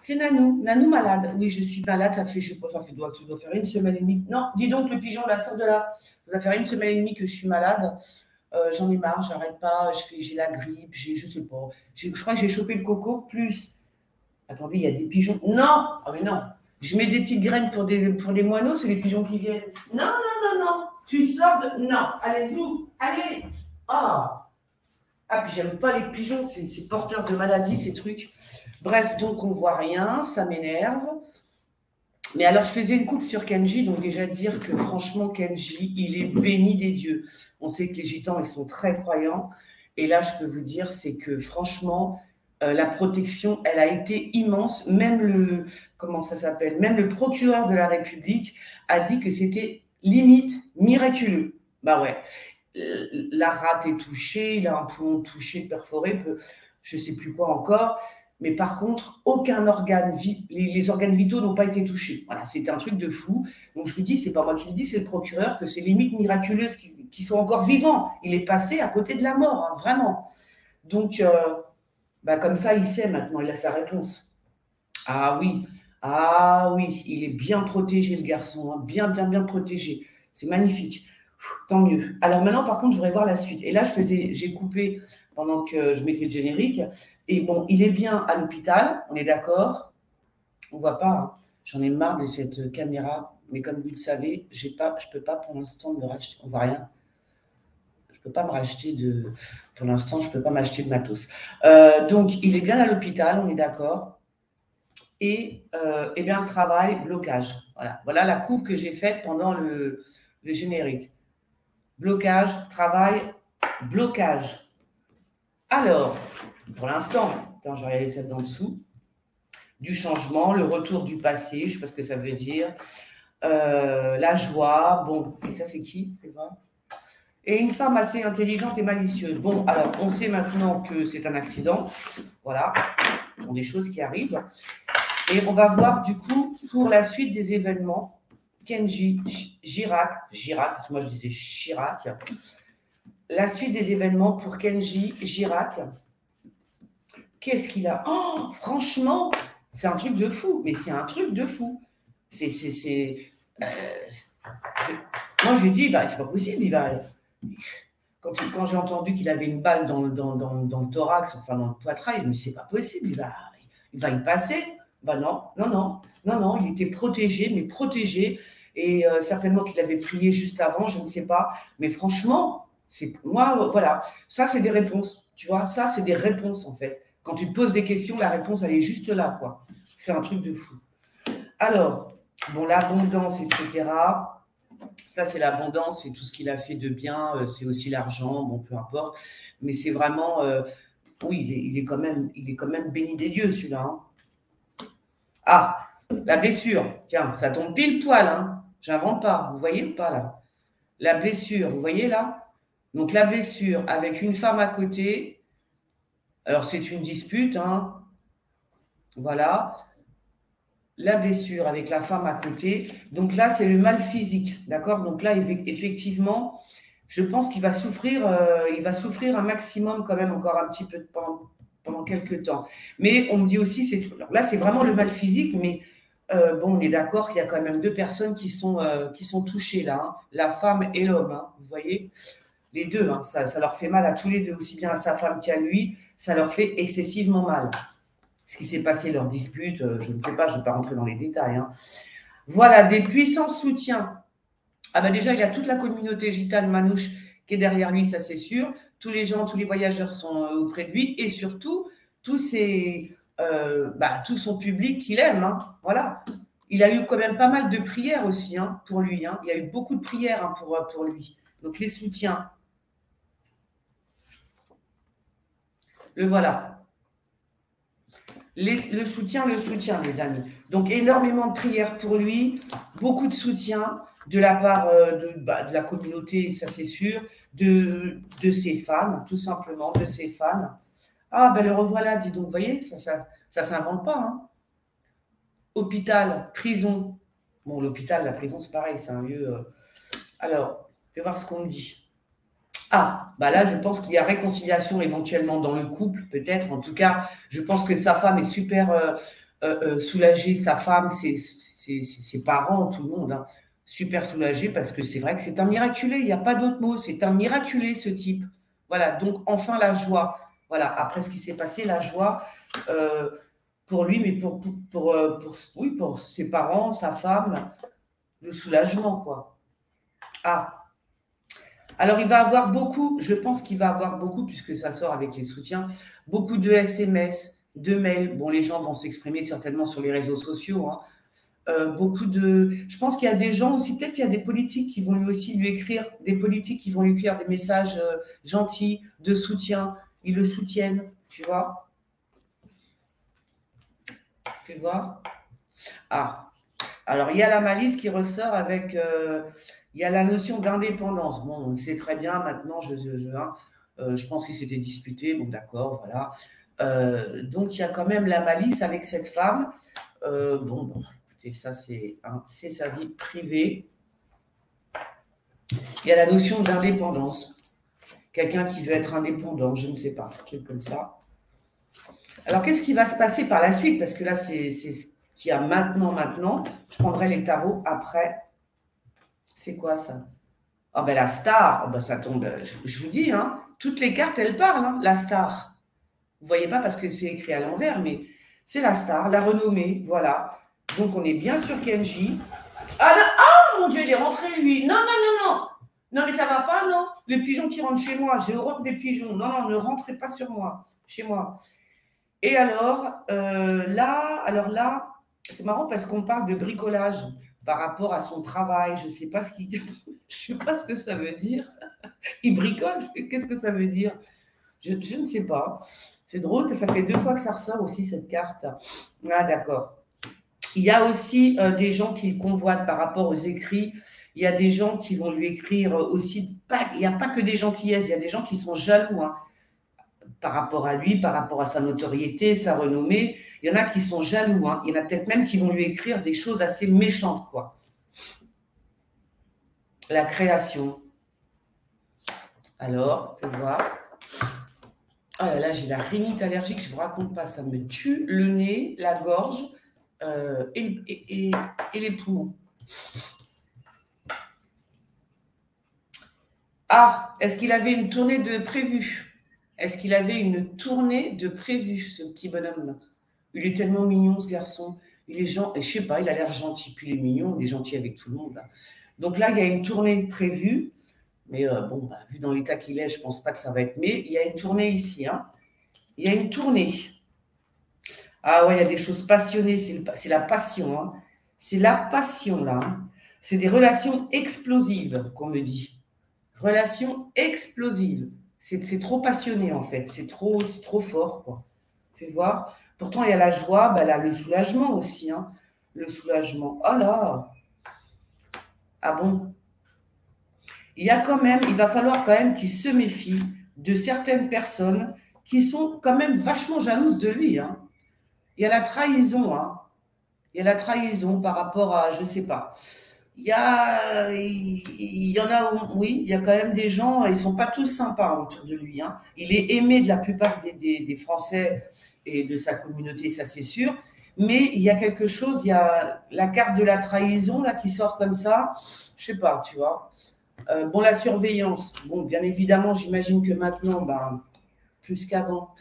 C'est Nanou, Nanou malade. Oui, je suis malade, ça fait, je pas, ça fait, doit, doit faire une semaine et demie. Non, dis donc, le pigeon, là, sort de là. Ça doit faire une semaine et demie que je suis malade. Euh, j'en ai marre, j'arrête pas, j'ai la grippe, je sais pas. Je crois que j'ai chopé le coco, plus. Attendez, il y a des pigeons. Non Ah, mais non Je mets des petites graines pour des, pour des moineaux, c'est les pigeons qui viennent. Non, non, non, non Tu sors de. Non Allez, où Allez Ah ah, puis j'aime pas les pigeons, c'est porteur de maladies, ces trucs. Bref, donc on voit rien, ça m'énerve. Mais alors, je faisais une coupe sur Kenji, donc déjà dire que franchement, Kenji, il est béni des dieux. On sait que les gitans, ils sont très croyants. Et là, je peux vous dire, c'est que franchement, euh, la protection, elle a été immense. Même le, comment ça s'appelle, même le procureur de la République a dit que c'était limite miraculeux. Bah ouais la rate est touchée, il a un poumon touché, perforé, je ne sais plus quoi encore. Mais par contre, aucun organe, les, organes vitaux n'ont pas été touchés. Voilà, c'était un truc de fou. Donc je vous dis, c'est pas moi qui le dis, c'est le procureur, que c'est limite miraculeuses qui, sont encore vivants. Il est passé à côté de la mort, hein, vraiment. Donc, euh, bah, comme ça, il sait maintenant, il a sa réponse. Ah oui, ah oui, il est bien protégé, le garçon, hein, bien, bien, bien protégé. C'est magnifique tant mieux. Alors maintenant, par contre, je voudrais voir la suite. Et là, je faisais, j'ai coupé pendant que je mettais le générique. Et bon, il est bien à l'hôpital, on est d'accord. On voit pas. Hein. J'en ai marre de cette caméra. Mais comme vous le savez, j'ai pas, je peux pas pour l'instant me racheter. On voit rien. Je peux pas me racheter de. Pour l'instant, je peux pas m'acheter de matos. Euh, donc, il est bien à l'hôpital, on est d'accord. Et, euh, et bien le travail, blocage. Voilà, voilà la coupe que j'ai faite pendant le, le générique blocage, travail, blocage. Alors, pour l'instant, quand je regarder ça en dessous, du changement, le retour du passé, je ne sais pas ce que ça veut dire, euh, la joie, bon, et ça c'est qui Et une femme assez intelligente et malicieuse. Bon, alors on sait maintenant que c'est un accident, voilà, ce sont des choses qui arrivent. Et on va voir du coup pour la suite des événements Kenji Girac, Girac, parce que moi je disais Chirac, la suite des événements pour Kenji Girac. Qu'est-ce qu'il a? Oh, franchement, c'est un truc de fou, mais c'est un truc de fou. C'est, c'est. Euh, moi, je dit, bah, c'est pas possible, il va. Quand, j'ai entendu qu'il avait une balle dans, le thorax, enfin dans le poitrail, mais c'est pas possible, il va, il va y passer. Bah non, non, non, non, non, il était protégé, mais protégé. Et euh, certainement qu'il avait prié juste avant, je ne sais pas. Mais franchement, c'est moi, voilà, ça c'est des réponses. Tu vois, ça c'est des réponses en fait. Quand tu te poses des questions, la réponse elle est juste là, quoi. C'est un truc de fou. Alors, bon, l'abondance, etc. Ça, c'est l'abondance, c'est tout ce qu'il a fait de bien, euh, c'est aussi l'argent, bon, peu importe. Mais c'est vraiment, euh, oui, il est, il quand même, il est quand même béni des dieux, celui-là. Hein. Ah, la blessure. Tiens, ça tombe pile poil. Hein. J'invente pas. Vous voyez pas là? La blessure, vous voyez là? Donc la blessure avec une femme à côté. Alors c'est une dispute. Hein. Voilà. La blessure avec la femme à côté. Donc là, c'est le mal physique. D'accord? Donc là, effectivement, je pense qu'il va souffrir, euh, il va souffrir un maximum quand même encore un petit peu de, pendant quelques temps. Mais on me dit aussi, là c'est vraiment le mal physique, mais euh, bon, on est d'accord qu'il y a quand même deux personnes qui sont, euh, qui sont touchées là, hein. la femme et l'homme. Hein. vous voyez, les deux, hein. ça, leur fait mal à tous les deux, aussi bien à sa femme qu'à lui. Ça leur fait excessivement mal. Ce qui s'est passé, leur dispute, euh, je ne sais pas, je ne vais pas rentrer dans les détails. Voilà, des puissants soutiens. Ah ben déjà, il y a toute la communauté gitane manouche qui est derrière lui, ça c'est sûr tous les gens, tous les voyageurs sont euh, auprès de lui et surtout tous euh, bah, tout son public qu'il aime. Hein. voilà. Il a eu quand même pas mal de prières aussi hein, pour lui. Hein. Il y a eu beaucoup de prières pour, pour lui. Donc les soutiens. Le voilà. le soutien, le soutien, les amis. Donc énormément de prières pour lui, beaucoup de soutien de la part de, bah, de la communauté, ça c'est sûr, de, ses fans, tout simplement, de ses fans. Ah, ben le revoilà, dis donc, vous voyez, ça ça, ça s'invente pas. Hein. Hôpital, prison. Bon, l'hôpital, la prison, c'est pareil, c'est un lieu. Euh, alors, je vais voir ce qu'on me dit. Ah, bah là, je pense qu'il y a réconciliation éventuellement dans le couple, peut-être. En tout cas, je pense que sa femme est super euh, euh, euh, soulagée. Sa femme, ses, parents, tout le monde, hein, super soulagé parce que c'est vrai que c'est un miraculé. Il n'y a pas d'autre mot. C'est un miraculé, ce type. Voilà. Donc, enfin, la joie. Voilà. Après ce qui s'est passé, la joie pour lui, mais pour, pour, pour, pour, oui, pour ses parents, sa femme, le soulagement, quoi. Ah, alors, il va avoir beaucoup, je pense qu'il va avoir beaucoup, puisque ça sort avec les soutiens, beaucoup de SMS, de mails. Bon, les gens vont s'exprimer certainement sur les réseaux sociaux. Hein. Euh, beaucoup de. Je pense qu'il y a des gens aussi, peut-être qu'il y a des politiques qui vont lui aussi lui écrire, des politiques qui vont lui écrire des messages euh, gentils, de soutien. Ils le soutiennent, tu vois. Tu vois? Ah. Alors, il y a la malice qui ressort avec. Euh, il y a la notion d'indépendance. Bon, on sait très bien maintenant, je, je, hein, euh, je pense qu'il s'était disputé, bon d'accord, voilà. Euh, donc il y a quand même la malice avec cette femme. Bon, bon, écoutez, ça c'est hein, sa vie privée. Il y a la notion d'indépendance. Quelqu'un qui veut être indépendant, je ne sais pas, quelque comme ça. Alors qu'est-ce qui va se passer par la suite? Parce que là, c'est ce qu'il y a maintenant, maintenant. Je prendrai les tarots après c'est quoi ça? Ah ben la star, oh, ben, ça tombe, je, vous dis, hein, toutes les cartes, elles parlent, hein, la star. Vous voyez pas parce que c'est écrit à l'envers, mais c'est la star, la renommée, voilà. Donc on est bien sur Kenji. Ah, ah mon Dieu, il est rentré lui. Non, non, non, non. Non, mais ça va pas, non. Le pigeon qui rentre chez moi, j'ai horreur des pigeons. Non, non, ne rentrez pas sur moi, chez moi. Et alors, euh, là, alors là, c'est marrant parce qu'on parle de bricolage par rapport à son travail. Je ne sais pas ce que ça veut dire. Il bricole, qu'est-ce que ça veut dire? Je, ne sais pas. C'est drôle, que ça fait deux fois que ça ressort aussi cette carte. Ah d'accord. Il y a aussi euh, des gens qui le convoitent par rapport aux écrits. Il y a des gens qui vont lui écrire aussi. Il n'y a pas que des gentillesses, il y a des gens qui sont jaloux. Hein par rapport à lui, par rapport à sa notoriété, sa renommée. Il y en a qui sont jaloux. Hein. Il y en a peut-être même qui vont lui écrire des choses assez méchantes. La création. Alors, on voir. Là là, j'ai la rhinite allergique, je ne vous raconte pas, ça me tue le nez, la gorge euh, et, et les poumons. Ah, est-ce qu'il avait une tournée de prévue? Est-ce qu'il avait une tournée de prévu, ce petit bonhomme-là? Il est tellement mignon, ce garçon. Il est gentil, je sais pas, il a l'air gentil, puis il est mignon, il est gentil avec tout le monde. Donc là, il y a une tournée prévue, mais euh, bon, bah, vu dans l'état qu'il est, je pense pas que ça va être. Mais il y a une tournée ici. Hein. Il y a une tournée. Ah ouais, il y a des choses passionnées, c'est la passion. Hein. C'est la passion là. Hein. C'est des relations explosives qu'on me dit. Relations explosives c'est trop passionné en fait, c'est trop, trop fort. Quoi. Tu voir Pourtant, il y a la joie, bah, là, le soulagement aussi. Hein. Le soulagement. Oh là Ah bon? Il y a quand même, il va falloir quand même qu'il se méfie de certaines personnes qui sont quand même vachement jalouses de lui. Hein. Il y a la trahison. Hein. Il y a la trahison par rapport à, je ne sais pas. Il y, a, il y en a, oui, il y a quand même des gens, ils sont pas tous sympas autour de lui. Hein. Il est aimé de la plupart des, des, Français et de sa communauté, ça c'est sûr. Mais il y a quelque chose, il y a la carte de la trahison là qui sort comme ça. Je sais pas, tu vois. Euh, bon, la surveillance. Bon, bien évidemment, j'imagine que maintenant, ben, plus qu'avant,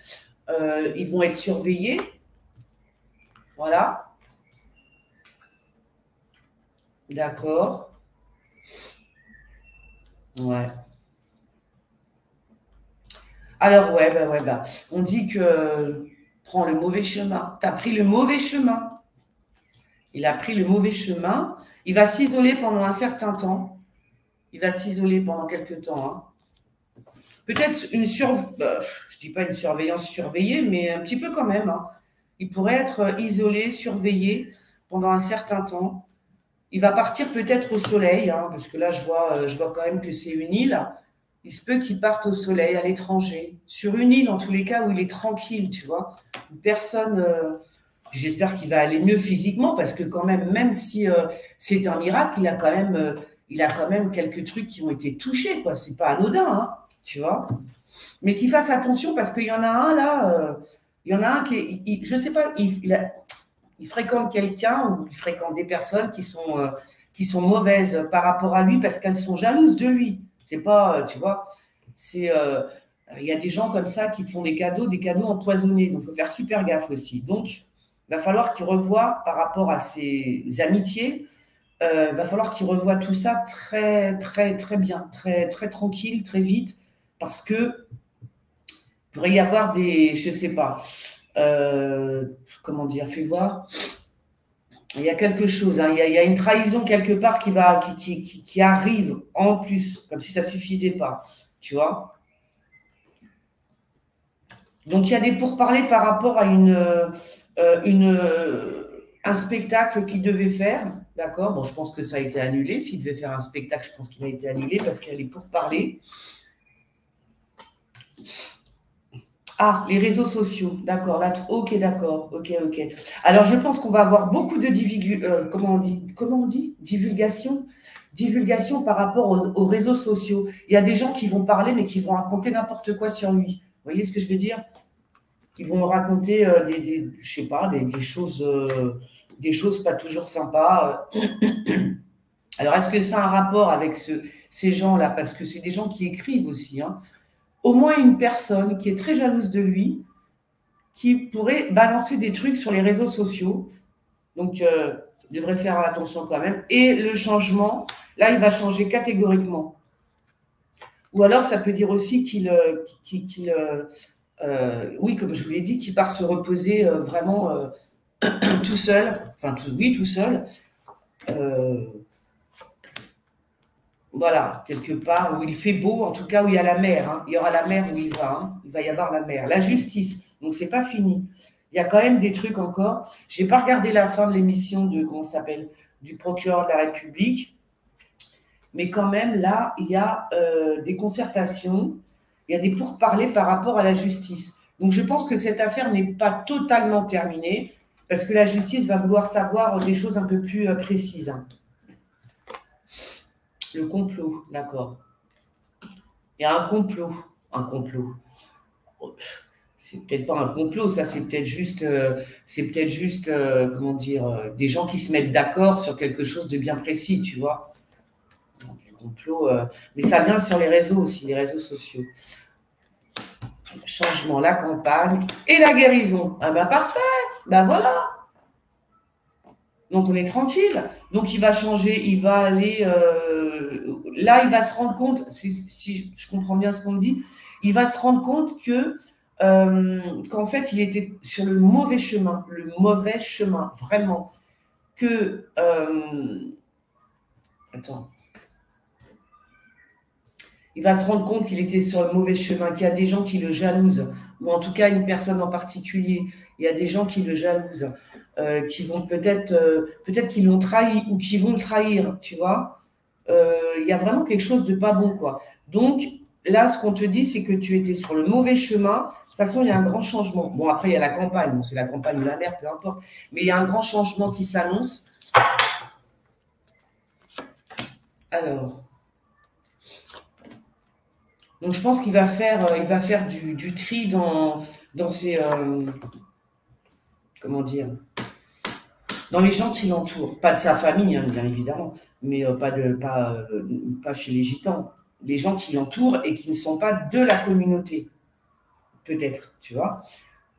euh, ils vont être surveillés. Voilà. D'accord. Ouais. Alors, ouais, bah, ouais, bah. on dit que prends le mauvais chemin. Tu as pris le mauvais chemin. Il a pris le mauvais chemin. Il va s'isoler pendant un certain temps. Il va s'isoler pendant quelques temps. Hein. Peut-être une sur... Bah, je dis pas une surveillance surveillée, mais un petit peu quand même. Hein. Il pourrait être isolé, surveillé pendant un certain temps. Il va partir peut-être au soleil, hein, parce que là, je vois, euh, je vois quand même que c'est une île. Il se peut qu'il parte au soleil, à l'étranger, sur une île en tous les cas où il est tranquille, tu vois. Personne. Euh, j'espère qu'il va aller mieux physiquement, parce que quand même, même si euh, c'est un miracle, il a quand même, a quand même quelques trucs qui ont été touchés, quoi. C'est pas anodin, hein. tu vois. Mais qu'il fasse attention parce qu'il y en a un là, il y en a un qui je sais pas, il, fréquente quelqu'un ou il fréquente des personnes qui sont, euh, qui sont mauvaises par rapport à lui parce qu'elles sont jalouses de lui. C'est pas, euh, tu vois, c'est. il y a des gens comme ça qui font des cadeaux, des cadeaux empoisonnés. Donc, il faut faire super gaffe aussi. Donc, il va falloir qu'il revoie par rapport à ses amitiés, il va falloir qu'il revoie tout ça très, très, très bien, très, très tranquille, très vite, parce que il pourrait y avoir des, je ne sais pas, euh, comment dire, fais voir. Il y a quelque chose, hein. il, y a, une trahison quelque part qui, arrive en plus, comme si ça suffisait pas, tu vois. Donc il y a des pourparlers par rapport à euh, une, un spectacle qu'il devait faire, d'accord Bon, je pense que ça a été annulé. S'il devait faire un spectacle, je pense qu'il a été annulé parce qu'il y a des pourparlers. Ah, les réseaux sociaux, d'accord. Là, ok, d'accord, ok, ok. Alors, je pense qu'on va avoir beaucoup de euh, comment on dit, divulgation, divulgation par rapport aux, réseaux sociaux. Il y a des gens qui vont parler, mais qui vont raconter n'importe quoi sur lui. Vous voyez ce que je veux dire? Ils vont raconter euh, des, choses, euh, pas toujours sympas. Alors, est-ce que ça a un rapport avec ces gens-là? Parce que c'est des gens qui écrivent aussi. Hein au moins une personne qui est très jalouse de lui, qui pourrait balancer des trucs sur les réseaux sociaux. Donc, euh, devrait faire attention quand même. Et le changement, là, il va changer catégoriquement. Ou alors, ça peut dire aussi qu'il, euh, euh, oui, comme je vous l'ai dit, qu'il part se reposer vraiment tout seul, enfin, oui, tout seul voilà, quelque part où il fait beau, en tout cas où il y a la mer. Hein. Il y aura la mer où il va. Hein. Il va y avoir la mer. La justice. Donc, c'est pas fini. Il y a quand même des trucs encore. J'ai pas regardé la fin de l'émission de, comment s'appelle, du procureur de la République. Mais quand même, là, il y a euh, des concertations, il y a des pourparlers par rapport à la justice. Donc, je pense que cette affaire n'est pas totalement terminée parce que la justice va vouloir savoir des choses un peu plus euh, précises. Le complot, d'accord. Il y a un complot, un complot. C'est peut-être pas un complot, ça c'est peut-être juste, euh, c'est peut-être juste, euh, comment dire, euh, des gens qui se mettent d'accord sur quelque chose de bien précis, tu vois. Donc, complot, mais ça vient sur les réseaux aussi, les réseaux sociaux. Changement, la campagne et la guérison. Ah ben parfait, ben voilà. Donc on est tranquille. Donc il va changer, il va aller. Euh, là, il va se rendre compte, si, je comprends bien ce qu'on dit, il va se rendre compte que euh, qu'en fait il était sur le mauvais chemin, le mauvais chemin, vraiment. Que euh, attends. Il va se rendre compte qu'il était sur le mauvais chemin, qu'il y a des gens qui le jalousent, ou en tout cas une personne en particulier. Il y a des gens qui le jalousent. Euh, qui vont peut-être, euh, peut-être qu'ils l'ont trahi ou qui vont le trahir, tu vois. Euh, il y a vraiment quelque chose de pas bon, quoi. Donc, là, ce qu'on te dit, c'est que tu étais sur le mauvais chemin. De toute façon, il y a un grand changement. Bon, après, il y a la campagne. Bon, c'est la campagne ou la mer, peu importe. Mais il y a un grand changement qui s'annonce. Alors. Donc, je pense qu'il va faire, il va faire du, tri dans, dans ses. comment dire dans les gens qui l'entourent, pas de sa famille, hein, bien évidemment, mais euh, pas, de, pas, euh, pas chez les gitans, les gens qui l'entourent et qui ne sont pas de la communauté, peut-être, tu vois.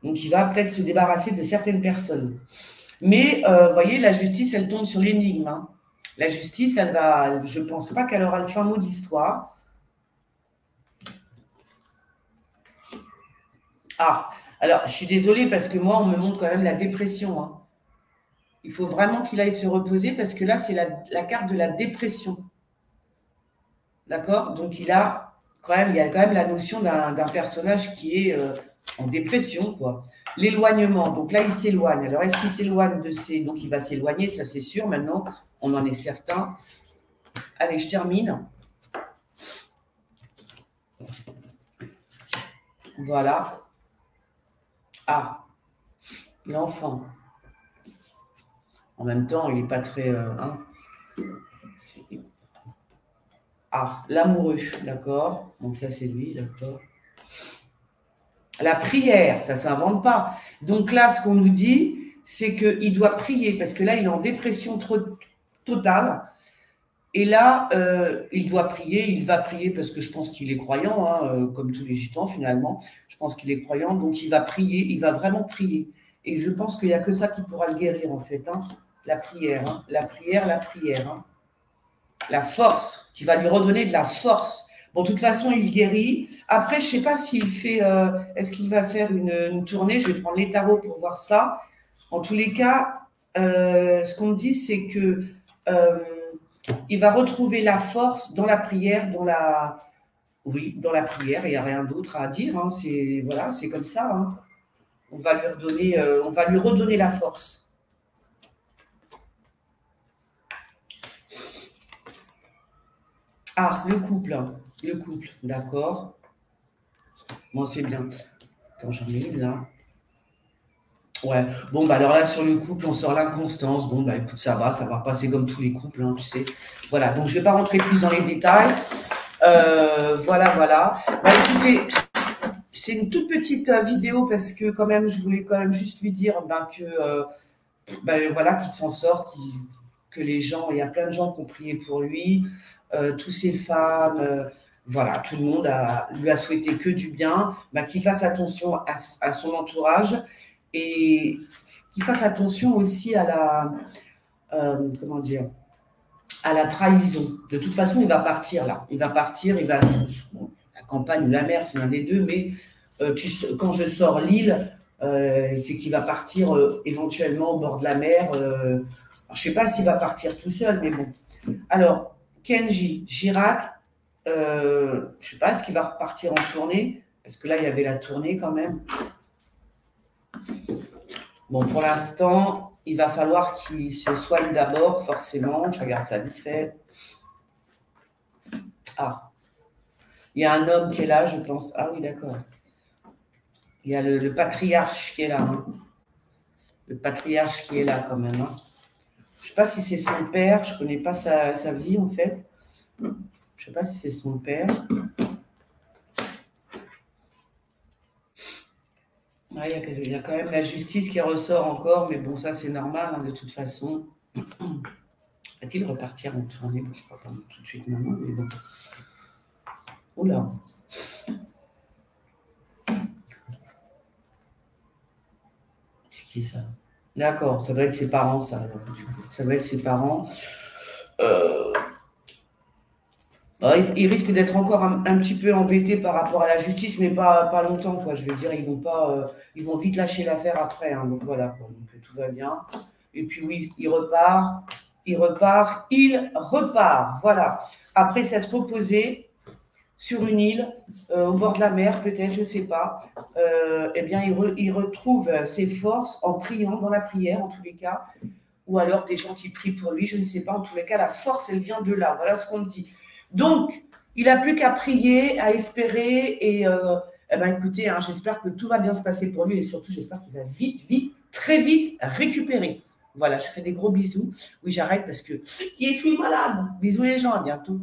Donc il va peut-être se débarrasser de certaines personnes. Mais, euh, vous voyez, la justice, elle tombe sur l'énigme. Hein. La justice, elle va, je ne pense pas qu'elle aura le fin mot de l'histoire. Ah, alors, je suis désolée parce que moi, on me montre quand même la dépression. Hein. Il faut vraiment qu'il aille se reposer parce que là, c'est la, carte de la dépression. D'accord? Donc, il a quand même, il y a quand même la notion d'un personnage qui est euh, en dépression. L'éloignement. Donc là, il s'éloigne. Alors, est-ce qu'il s'éloigne de ses. Donc, il va s'éloigner, ça c'est sûr. Maintenant, on en est certain. Allez, je termine. Voilà. Ah, l'enfant. En même temps, il n'est pas très. Euh, hein. Ah, l'amoureux, d'accord. Donc ça, c'est lui, d'accord. La prière, ça ne s'invente pas. Donc là, ce qu'on nous dit, c'est qu'il doit prier, parce que là, il est en dépression totale. Et là, euh, il doit prier, il va prier parce que je pense qu'il est croyant, hein, euh, comme tous les gitans finalement. Je pense qu'il est croyant, donc il va prier, il va vraiment prier. Et je pense qu'il n'y a que ça qui pourra le guérir en fait, hein. La prière, hein. la prière, la prière. La force, qui va lui redonner de la force. Bon, de toute façon, il guérit. Après, je ne sais pas s'il fait, euh, est-ce qu'il va faire une, tournée Je vais prendre les tarots pour voir ça. En tous les cas, ce qu'on dit, c'est que il va retrouver la force dans la prière, dans la, oui, dans la prière. Il n'y a rien d'autre à dire. Hein. c'est voilà, c'est comme ça. Hein. On va lui redonner, euh, on va lui redonner la force. Ah, le couple, hein. le couple, d'accord. Bon, c'est bien. Quand j'en ai une là. Ouais. Bon, bah alors là, sur le couple, on sort l'inconstance. Bon, bah écoute, ça va, ça va passer comme tous les couples, hein, tu sais. Voilà, donc je ne vais pas rentrer plus dans les détails. Euh, voilà, voilà. Bah écoutez, c'est une toute petite euh, vidéo parce que quand même, je voulais quand même juste lui dire ben, que, ben, voilà, qu'il s'en sort, que les gens, il y a plein de gens qui ont prié pour lui, tous ces femmes voilà, tout le monde lui a souhaité que du bien, ben, qu'il fasse attention à, son entourage et qu'il fasse attention aussi à la, euh, comment dire, à la trahison. De toute façon, il va partir là. Il va partir, il va, la campagne ou la mer, c'est l'un des deux, mais euh, quand je sors l'île, euh, c'est qu'il va partir éventuellement au bord de la mer. je ne sais pas s'il va partir tout seul, mais bon. Alors, Kenji, Girac, je ne sais pas, est-ce qu'il va repartir en tournée Parce que là, il y avait la tournée quand même. Bon, pour l'instant, il va falloir qu'il se soigne d'abord, forcément. Je regarde ça vite fait. Ah, il y a un homme qui est là, je pense. Ah oui, d'accord. Il y a le, patriarche qui est là. Hein. Le patriarche qui est là quand même. Hein. Sais pas si c'est son père, je connais pas sa, vie en fait. Je sais pas si c'est son père. il y, a quand même la justice qui ressort encore, mais bon, ça c'est normal hein, de toute façon. Va-t-il repartir en tournée Je crois pas tout de suite maintenant, mais bon. Oula. C'est qui ça? D'accord, ça doit être ses parents, ça. Ça doit être ses parents. Euh, il, risque d'être encore un, petit peu embêté par rapport à la justice, mais pas, longtemps. Quoi. Je veux dire, ils vont, pas, euh, ils vite lâcher l'affaire après. Hein. donc voilà, donc, tout va bien. Et puis oui, il repart, il repart, il repart. Voilà. Après s'être reposé sur une île, euh, au bord de la mer, peut-être, je ne sais pas, euh, eh bien, il, retrouve ses forces en priant, dans la prière en tous les cas, ou alors des gens qui prient pour lui, je ne sais pas. En tous les cas, la force, elle vient de là. Voilà ce qu'on dit. Donc, il n'a plus qu'à prier, à espérer. Et euh, eh ben, écoutez, hein, j'espère que tout va bien se passer pour lui et surtout, j'espère qu'il va vite, vite, très vite récupérer. Voilà, je fais des gros bisous. Oui, j'arrête parce que je suis malade? Bisous les gens, à bientôt.